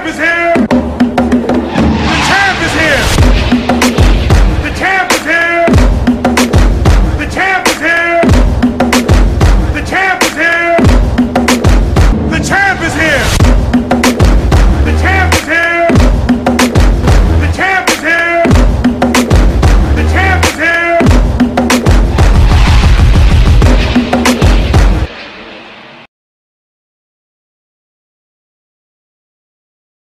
champ is here.